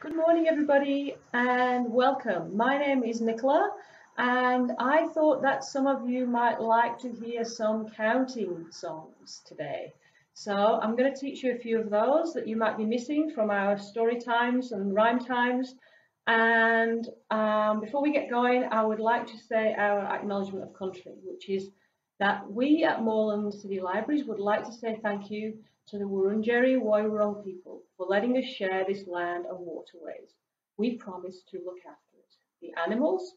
Good morning, everybody, and welcome. My name is Nicola, and I thought that some of you might like to hear some counting songs today. So I'm going to teach you a few of those that you might be missing from our story times and rhyme times. And um, before we get going, I would like to say our acknowledgement of country, which is that we at Moreland City Libraries would like to say thank you to the Wurundjeri Woi people for letting us share this land and waterways. We promise to look after it, the animals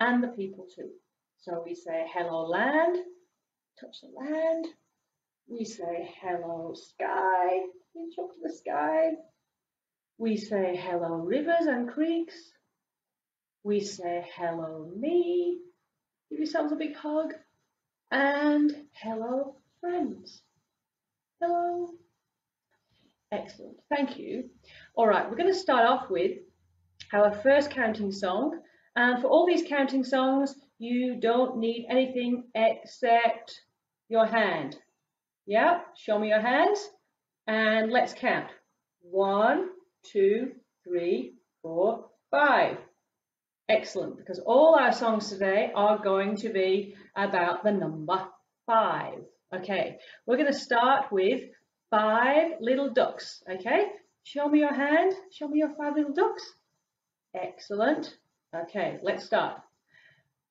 and the people too. So we say hello land, touch the land. We say hello sky, reach up to the sky. We say hello rivers and creeks. We say hello me. Give yourselves a big hug. And hello friends. Hello. Excellent. Thank you. All right, we're going to start off with our first counting song. And for all these counting songs, you don't need anything except your hand. Yeah, show me your hands and let's count. One, two, three, four, five. Excellent, because all our songs today are going to be about the number five. Okay, we're going to start with five little ducks. Okay, show me your hand. Show me your five little ducks. Excellent. Okay, let's start.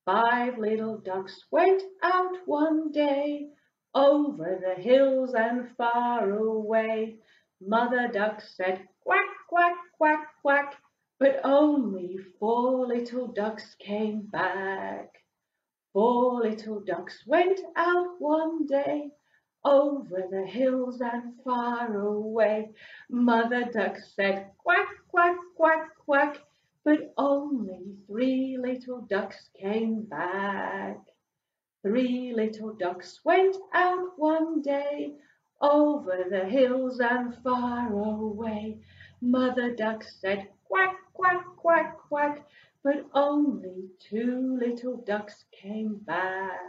Five little ducks went out one day over the hills and far away. Mother duck said quack, quack, quack, quack, but only four little ducks came back. Four little ducks went out one day over the hills and far away. Mother duck said quack, quack, quack, quack, but only three little ducks came back. Three little ducks went out one day over the hills and far away. Mother duck said quack, quack, quack, quack, but only two little ducks came back.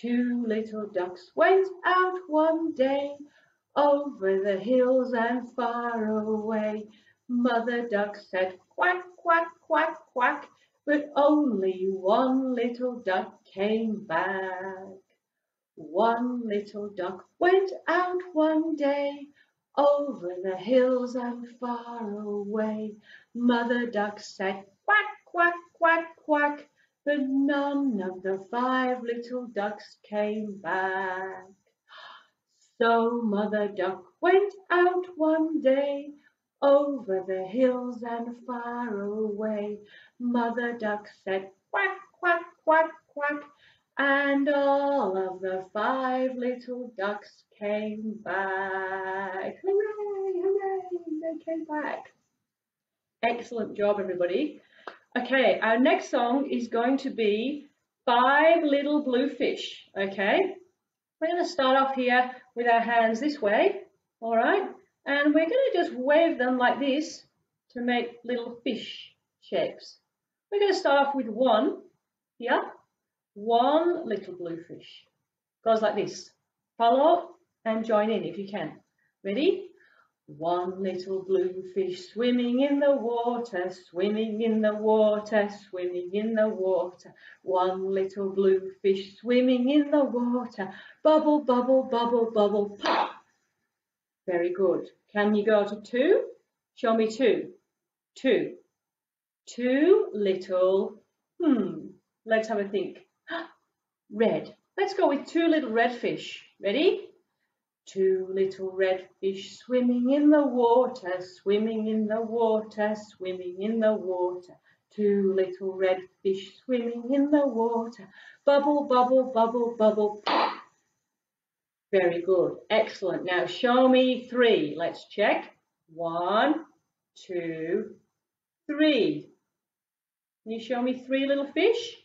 Two little ducks went out one day over the hills and far away. Mother duck said quack, quack, quack, quack, but only one little duck came back. One little duck went out one day over the hills and far away. Mother duck said quack, quack, quack, quack, but none of the five little ducks came back. So Mother Duck went out one day over the hills and far away. Mother Duck said quack, quack, quack, quack, and all of the five little ducks came back. Hooray, hooray, they came back. Excellent job, everybody. Okay, our next song is going to be Five Little Blue Fish. Okay, we're going to start off here with our hands this way, all right? And we're going to just wave them like this to make little fish shapes. We're going to start off with one here, one little blue fish. Goes like this. Follow and join in if you can. Ready? One little blue fish swimming in the water, swimming in the water, swimming in the water. One little blue fish swimming in the water, bubble, bubble, bubble, bubble, pop. Very good. Can you go to two? Show me two. Two. Two little, hmm, let's have a think. Red. Let's go with two little red fish. Ready? Two little red fish swimming in the water, swimming in the water, swimming in the water. Two little red fish swimming in the water. Bubble, bubble, bubble, bubble. Very good. Excellent. Now show me three. Let's check. One, two, three. Can you show me three little fish?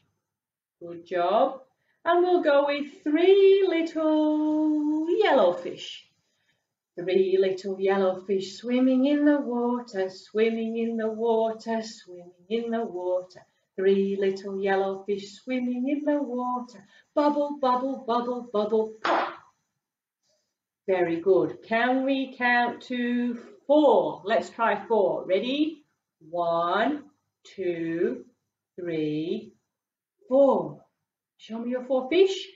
Good job. And we'll go with three little yellow fish. Three little yellow fish swimming in the water, swimming in the water, swimming in the water. Three little yellow fish swimming in the water. Bubble, bubble, bubble, bubble, pop. Very good. Can we count to four. Let's try four. Ready? One, two, three, four. Show me your four fish.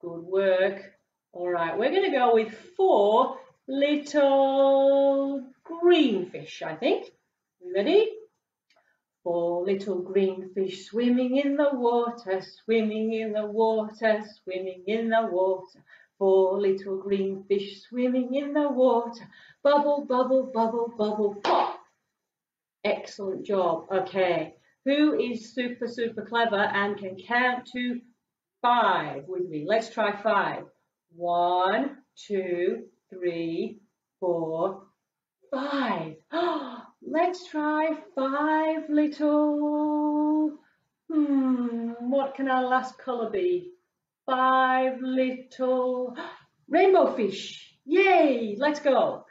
Good work. All right, we're going to go with four little green fish, I think. Ready? Four little green fish swimming in the water, swimming in the water, swimming in the water. Four little green fish swimming in the water. Bubble, bubble, bubble, bubble, pop. Excellent job. Okay. Who is super, super clever and can count to five with me? Let's try five. One, two, three, four, five. Let's try five little, hmm, what can our last colour be? Five little rainbow fish. Yay, let's go.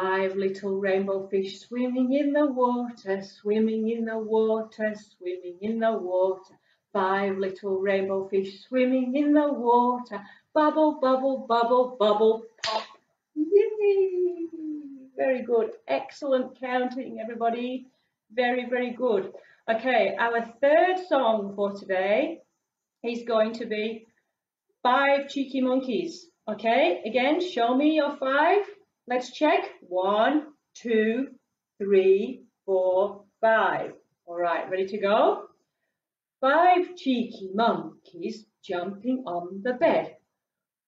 Five little rainbow fish swimming in the water, swimming in the water, swimming in the water. Five little rainbow fish swimming in the water. Bubble, bubble, bubble, bubble, pop. Yay! Very good. Excellent counting, everybody. Very, very good. Okay, our third song for today is going to be Five Cheeky Monkeys. Okay, again, show me your five. Let's check. One, two, three, four, five. All right, ready to go? Five cheeky monkeys jumping on the bed.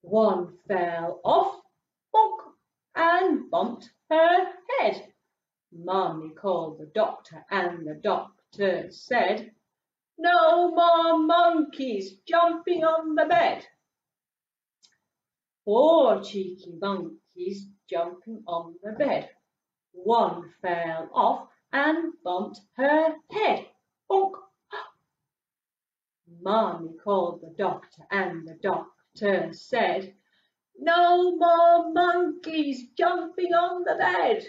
One fell off, bonk, and bumped her head. Mummy called the doctor and the doctor said, No more monkeys jumping on the bed. Four cheeky monkeys jumping on the bed. One fell off and bumped her head. Bonk. Mummy called the doctor and the doctor said, no more monkeys jumping on the bed.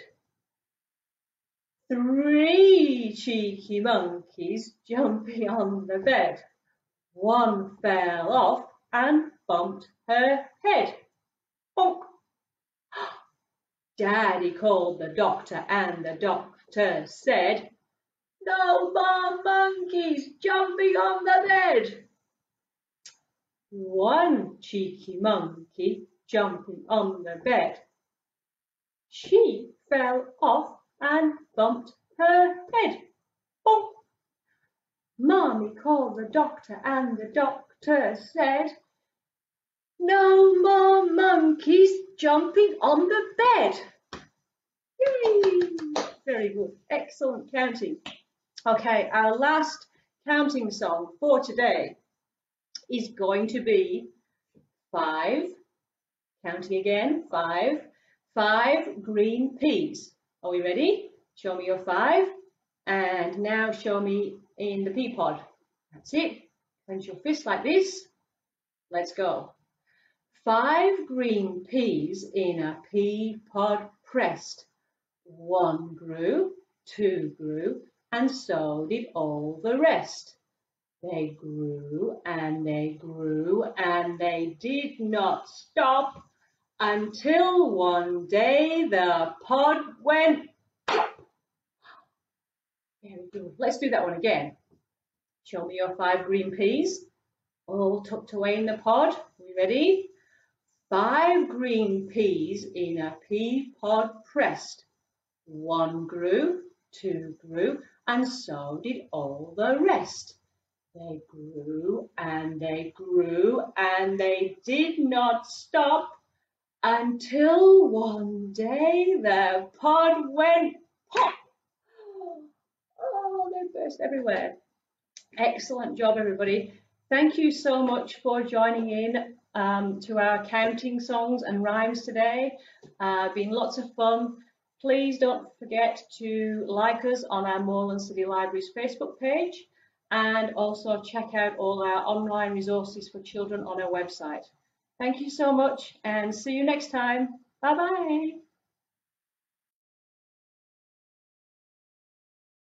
Three cheeky monkeys jumping on the bed. One fell off and bumped her head. Bonk. Daddy called the doctor and the doctor said, No more monkeys jumping on the bed. One cheeky monkey jumping on the bed. She fell off and bumped her head. Bonk. Mommy called the doctor and the doctor said, no more monkeys jumping on the bed. Yay! Very good. Excellent counting. Okay, our last counting song for today is going to be five, Counting again, five. Five green peas. Are we ready? Show me your five. And now show me in the pea pod. That's it. Clench your fist like this. Let's go. Five green peas in a pea pod pressed. One grew, two grew, and so did all the rest. They grew and they grew and they did not stop until one day the pod went Very good. Let's do that one again. Show me your five green peas, all tucked away in the pod. Are you ready? Five green peas in a pea pod pressed. One grew, two grew, and so did all the rest. They grew and they grew and they did not stop until one day the pod went pop. Oh, they burst everywhere. Excellent job, everybody. Thank you so much for joining in um, to our counting songs and rhymes today. Uh, been lots of fun. Please don't forget to like us on our Moreland City Library's Facebook page and also check out all our online resources for children on our website. Thank you so much and see you next time. Bye bye.